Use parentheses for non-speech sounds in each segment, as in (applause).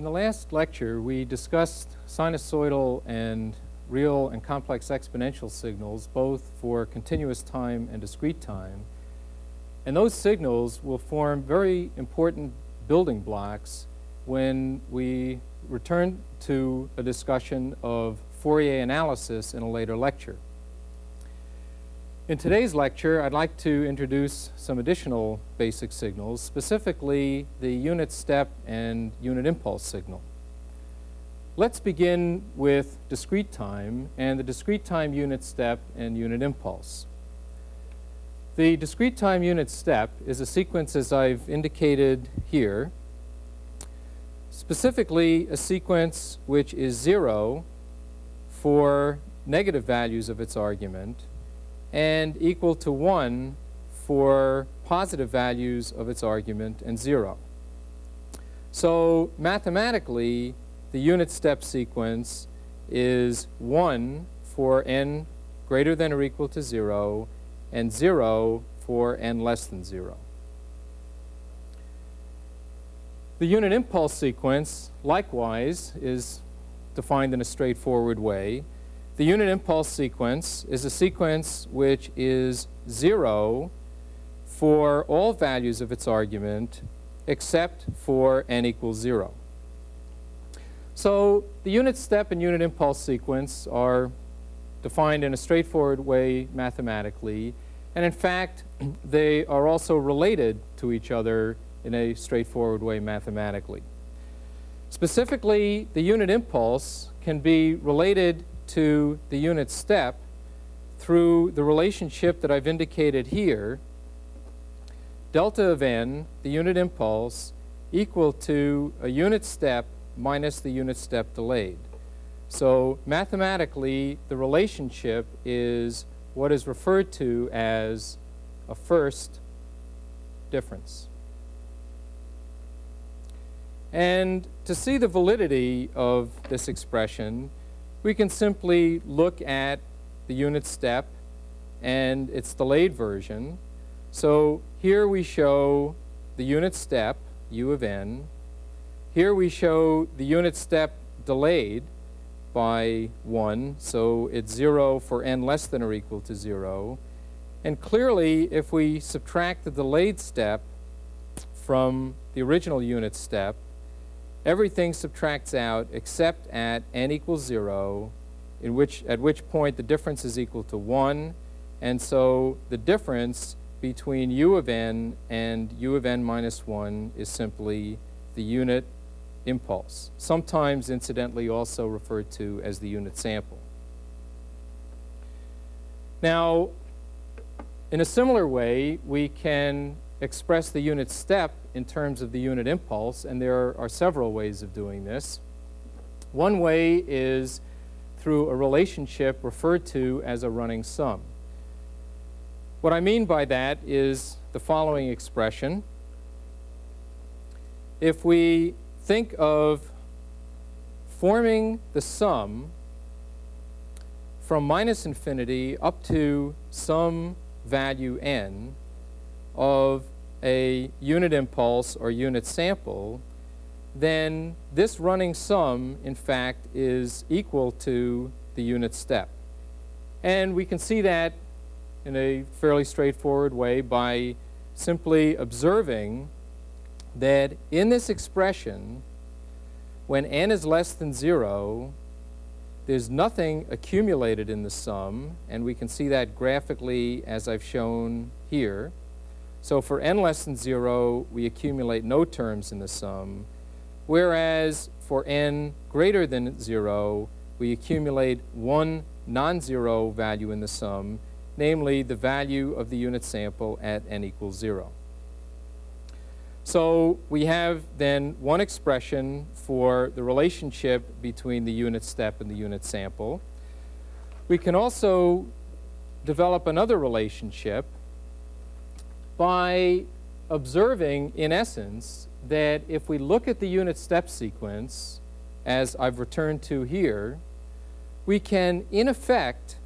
In the last lecture, we discussed sinusoidal and real and complex exponential signals, both for continuous time and discrete time. And those signals will form very important building blocks when we return to a discussion of Fourier analysis in a later lecture. In today's lecture, I'd like to introduce some additional basic signals, specifically the unit step and unit impulse signal. Let's begin with discrete time and the discrete time unit step and unit impulse. The discrete time unit step is a sequence as I've indicated here, specifically a sequence which is zero for negative values of its argument and equal to 1 for positive values of its argument and 0. So mathematically, the unit step sequence is 1 for n greater than or equal to 0 and 0 for n less than 0. The unit impulse sequence, likewise, is defined in a straightforward way. The unit impulse sequence is a sequence which is 0 for all values of its argument except for n equals 0. So the unit step and unit impulse sequence are defined in a straightforward way mathematically. And in fact, (clears throat) they are also related to each other in a straightforward way mathematically. Specifically, the unit impulse can be related to the unit step through the relationship that I've indicated here, delta of n, the unit impulse, equal to a unit step minus the unit step delayed. So mathematically, the relationship is what is referred to as a first difference. And to see the validity of this expression, we can simply look at the unit step and its delayed version. So here we show the unit step, u of n. Here we show the unit step delayed by 1, so it's 0 for n less than or equal to 0. And clearly, if we subtract the delayed step from the original unit step, everything subtracts out except at n equals 0, in which, at which point the difference is equal to 1. And so the difference between u of n and u of n minus 1 is simply the unit impulse, sometimes incidentally also referred to as the unit sample. Now, in a similar way, we can express the unit step in terms of the unit impulse, and there are several ways of doing this. One way is through a relationship referred to as a running sum. What I mean by that is the following expression. If we think of forming the sum from minus infinity up to some value n of a unit impulse or unit sample, then this running sum, in fact, is equal to the unit step. And we can see that in a fairly straightforward way by simply observing that in this expression, when n is less than 0, there's nothing accumulated in the sum, and we can see that graphically as I've shown here. So for n less than 0, we accumulate no terms in the sum, whereas for n greater than 0, we accumulate one non-zero value in the sum, namely the value of the unit sample at n equals 0. So we have then one expression for the relationship between the unit step and the unit sample. We can also develop another relationship by observing, in essence, that if we look at the unit step sequence, as I've returned to here, we can, in effect,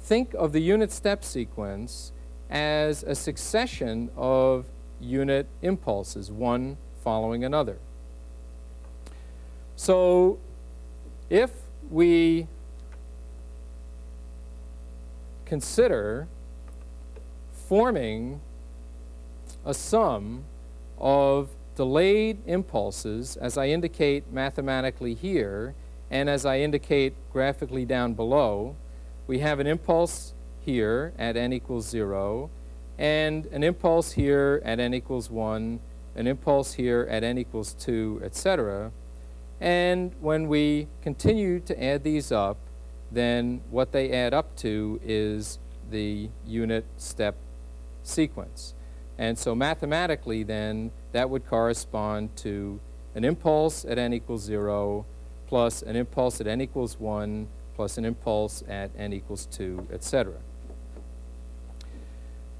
think of the unit step sequence as a succession of unit impulses, one following another. So if we consider forming a sum of delayed impulses, as I indicate mathematically here, and as I indicate graphically down below, we have an impulse here at n equals 0, and an impulse here at n equals 1, an impulse here at n equals 2, etc. And when we continue to add these up, then what they add up to is the unit step sequence. And so mathematically then, that would correspond to an impulse at n equals 0 plus an impulse at n equals 1 plus an impulse at n equals 2, etc.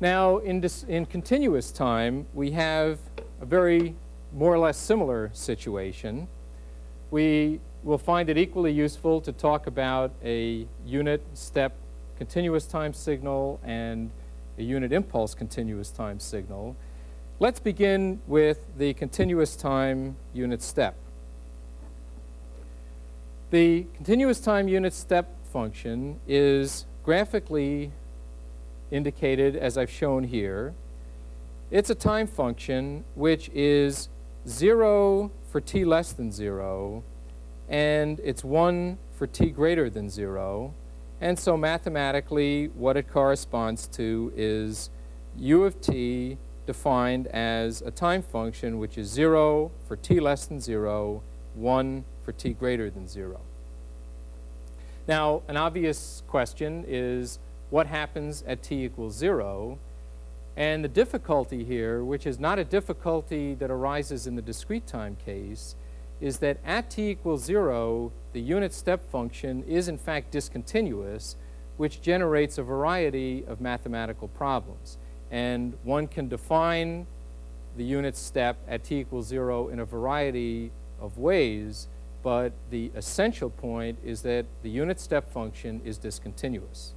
Now, in, in continuous time, we have a very more or less similar situation. We will find it equally useful to talk about a unit step continuous time signal and a unit impulse continuous time signal. Let's begin with the continuous time unit step. The continuous time unit step function is graphically indicated as I've shown here. It's a time function which is 0 for t less than 0, and it's 1 for t greater than 0. And so mathematically, what it corresponds to is u of t defined as a time function which is 0 for t less than 0, 1 for t greater than 0. Now, an obvious question is, what happens at t equals 0. And the difficulty here, which is not a difficulty that arises in the discrete time case, is that at t equals 0, the unit step function is in fact discontinuous, which generates a variety of mathematical problems. And one can define the unit step at t equals 0 in a variety of ways, but the essential point is that the unit step function is discontinuous.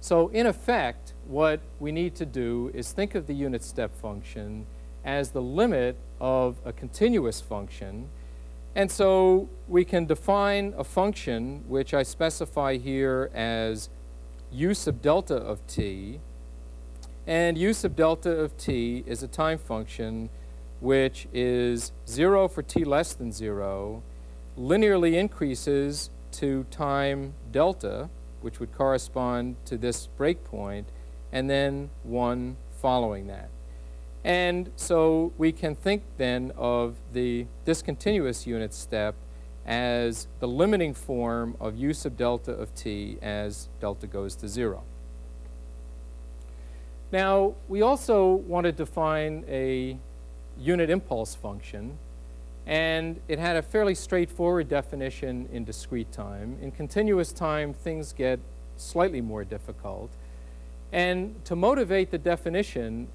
So in effect, what we need to do is think of the unit step function as the limit of a continuous function. And so we can define a function which I specify here as u sub delta of t. And u sub delta of t is a time function which is 0 for t less than 0, linearly increases to time delta, which would correspond to this breakpoint, and then one following that. And so we can think then of the discontinuous unit step as the limiting form of u sub delta of t as delta goes to 0. Now, we also want to define a unit impulse function and it had a fairly straightforward definition in discrete time. In continuous time, things get slightly more difficult. And to motivate the definition,